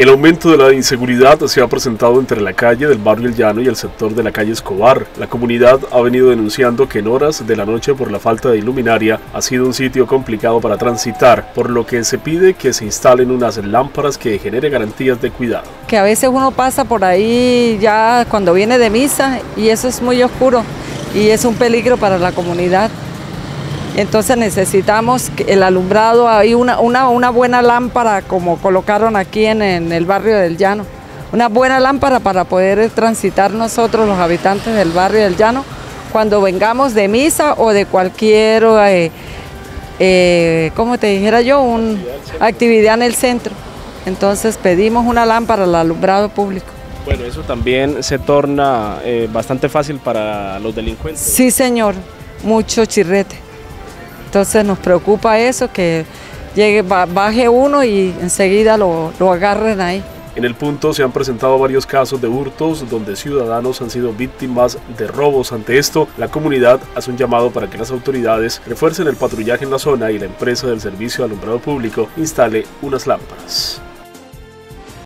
El aumento de la inseguridad se ha presentado entre la calle del barrio El Llano y el sector de la calle Escobar. La comunidad ha venido denunciando que en horas de la noche por la falta de iluminaria ha sido un sitio complicado para transitar, por lo que se pide que se instalen unas lámparas que genere garantías de cuidado. Que a veces uno pasa por ahí ya cuando viene de misa y eso es muy oscuro y es un peligro para la comunidad. Entonces necesitamos el alumbrado, hay una, una, buena lámpara como colocaron aquí en, el barrio del Llano. Una buena lámpara para poder transitar nosotros los habitantes del barrio del Llano cuando vengamos de misa o de cualquier, eh, eh, como te dijera yo, una actividad en el centro. Entonces pedimos una lámpara al alumbrado público. Bueno, eso también se torna eh, bastante fácil para los delincuentes. Sí, señor, mucho chirrete. Entonces nos preocupa eso, que llegue, baje uno y enseguida lo, lo agarren ahí. En el punto se han presentado varios casos de hurtos donde ciudadanos han sido víctimas de robos. Ante esto, la comunidad hace un llamado para que las autoridades refuercen el patrullaje en la zona y la empresa del servicio de alumbrado público instale unas lámparas.